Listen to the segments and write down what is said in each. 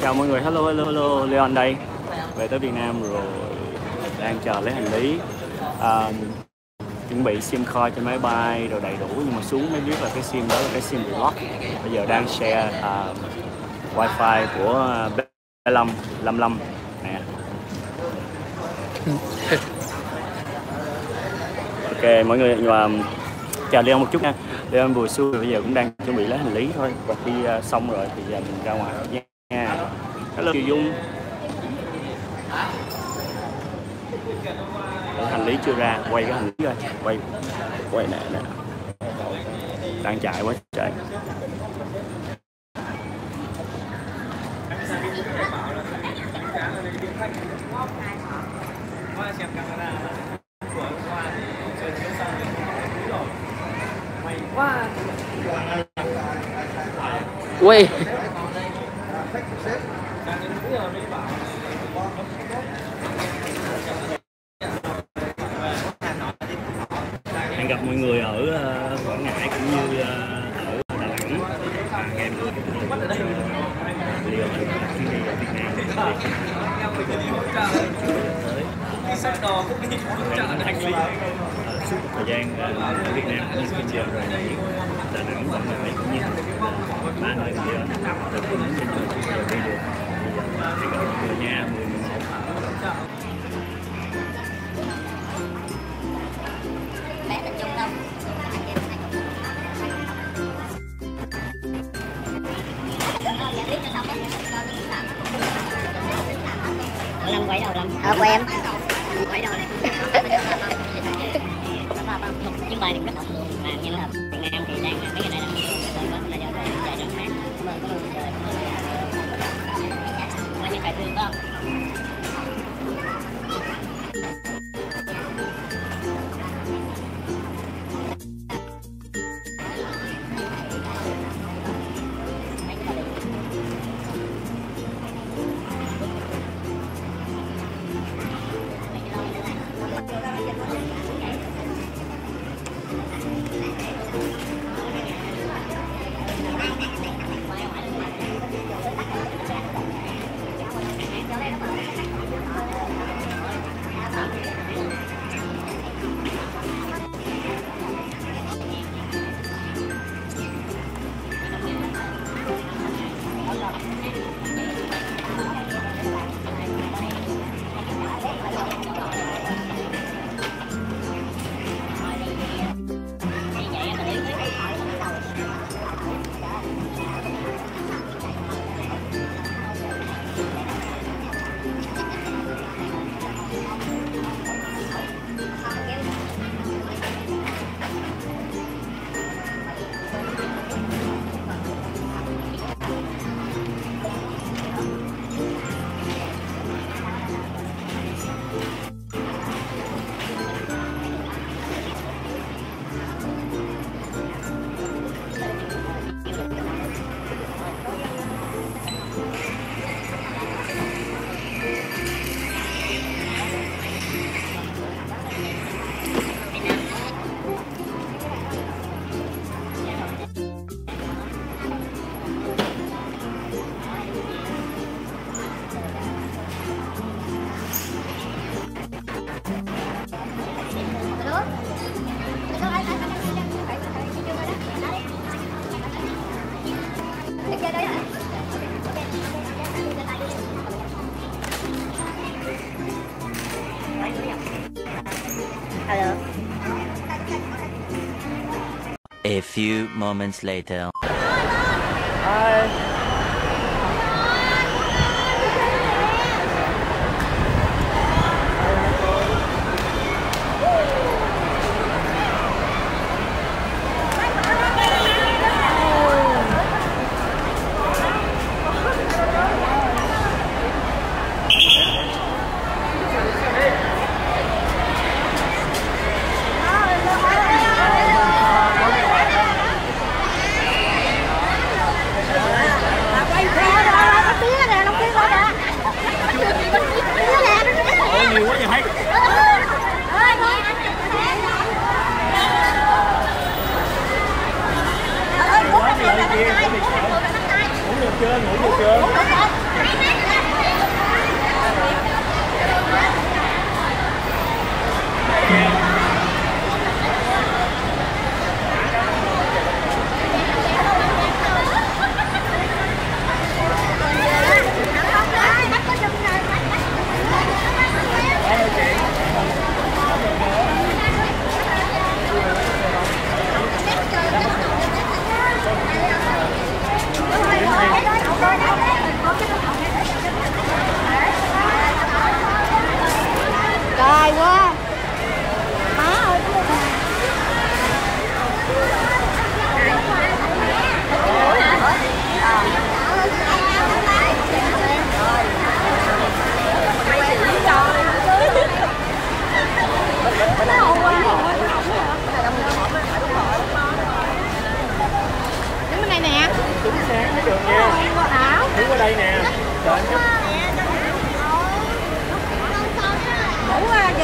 chào mọi người hello hello hello Leon đây. Về tới Việt Nam rồi đang chờ lấy hành lý. À, chuẩn bị sim card trên máy bay rồi đầy đủ nhưng mà xuống mới biết là cái sim đó là cái sim bị lock. Bây giờ đang share uh, wifi của B5 55 nè. Ok mọi người và chào Leon một chút nha. Leon vừa xuôi bây giờ cũng đang chuẩn bị lấy hành lý thôi. Và khi uh, xong rồi thì giờ mình ra ngoài nha. Hello, Kiều Dung. Hành lý chưa ra, quay cái hành lý rồi quay quay nè nè. Đang chạy quá chạy quay. Mọi người ở Quảng Ngãi cũng như ở Đà Nẵng à, ngày mười video chuyến đi ở Việt Nam suốt thời gian ở Việt Nam cũng như kinh doanh rồi Đà Nẵng Quảng Ngãi cũng như ba nơi kia giờ tôi cũng đến bây giờ đi được hẹn gặp mọi người nhà người em quay đầu thì rất đông A few moments later. cũ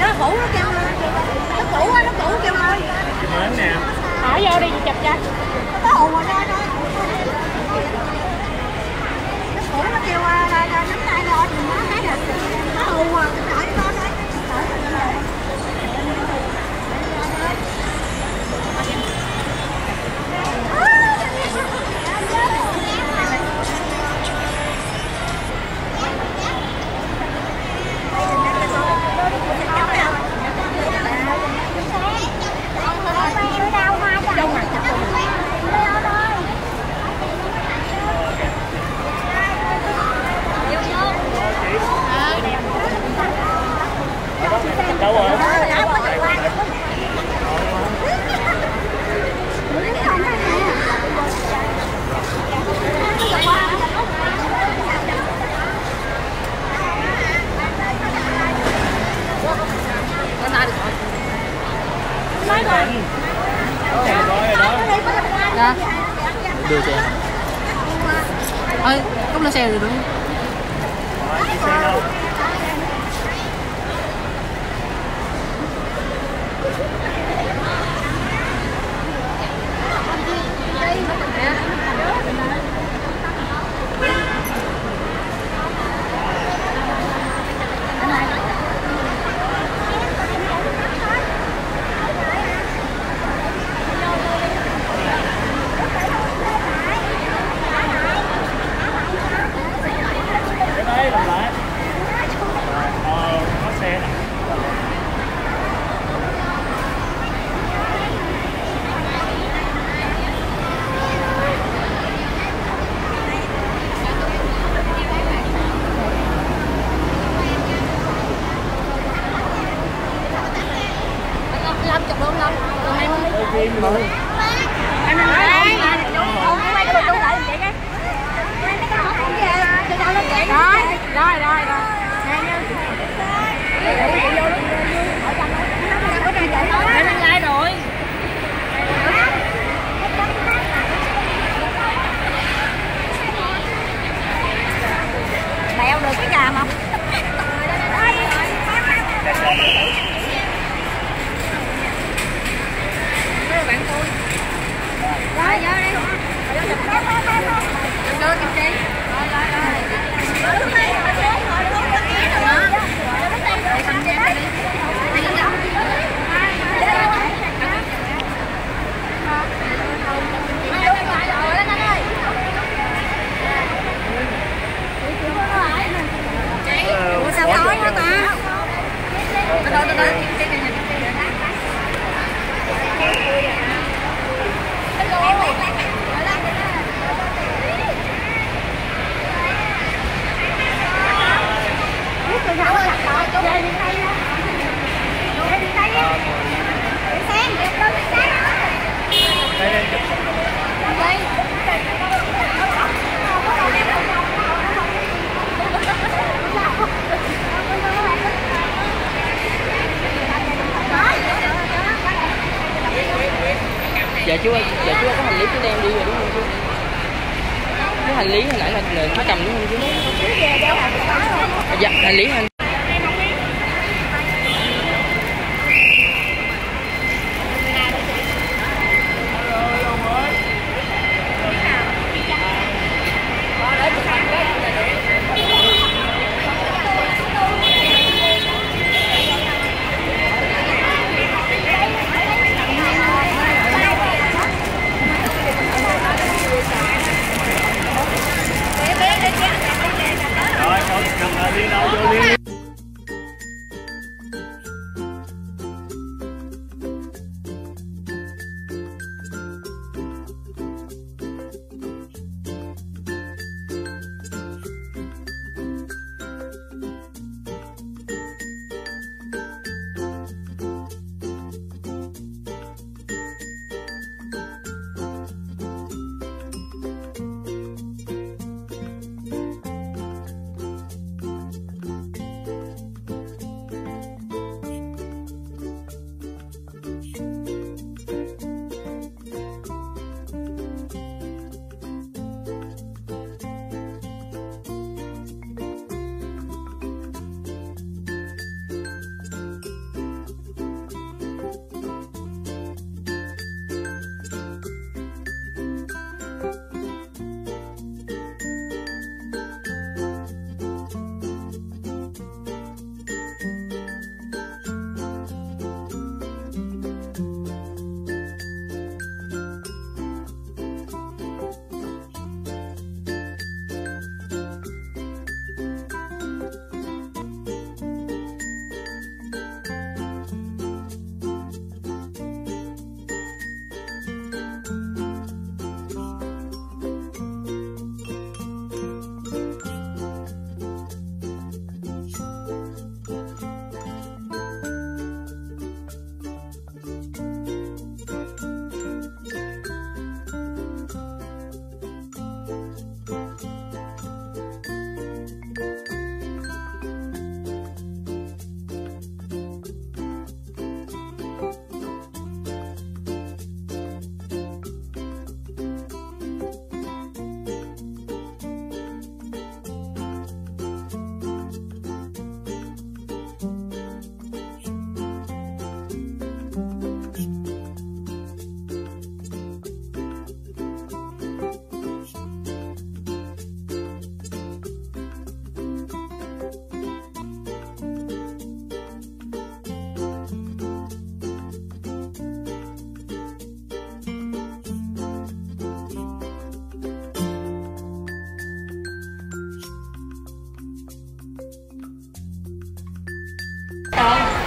nó cũ, nó kêu nó cũ á, nó cũ kêu thôi mến nè thả vô đi, chụp cho. Có hồn rồi đó đó nó cũ, nó kêu là ra nắm tay lo thì nó thấy là nó hồn rồi cái trời nó đấy rồi Dạ. Đưa cho em. Ơi, cốc lên hành lý hồi nãy là là cầm đúng không? Chứ Dạ, hành lý. hành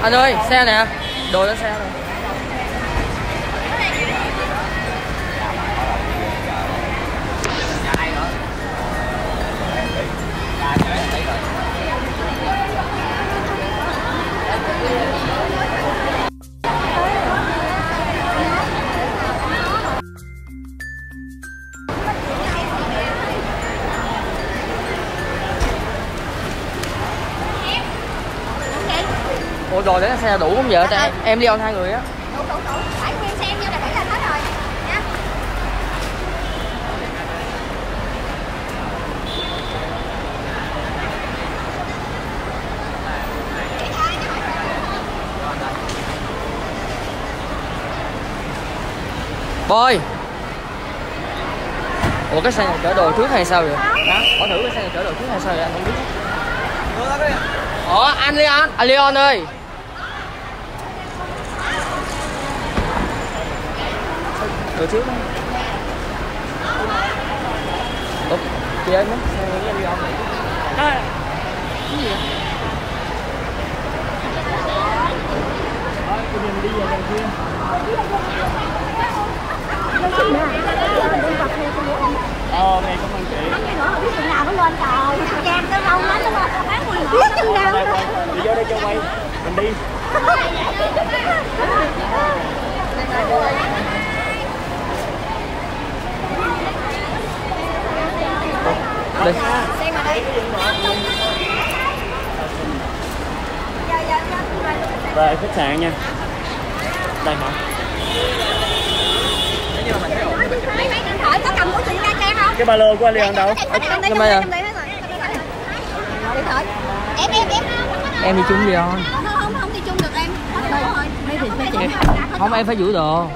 anh ơi xe nè. Đồ lên xe rồi để xe đủ không vợ tại em, em đi on hai người á. Đủ đủ đủ. Phải nguyên xem vô là phải là hết rồi nha. Boy. Ủa cái xe này chở đồ trước hay sao vậy? Hả? Hỏi thử cái xe này chở đồ trước hay sao vậy? Anh không biết. Ủa anh Leon, anh Leon ơi Đồ trước đó. Ủa, chị ơi, mấy xe với anh Leon này à, đi về đằng kia ờ. Này cảm ơn chị cái biết chừng nào nó lên trời chàng tới lâu lắm nó bán quỳ biết chừng nào đi. Vô đây cho quay. mình đi Đi về khách sạn nha đây hả mấy mấy điện thoại có cầm của chị ra trang không cái ba lô của anh Leon đâu đây đây, à? cầm đây hết rồi. Điện thoại. Em em em Em đi chung Leon không không không đi chung được em. Không em phải giữ đồ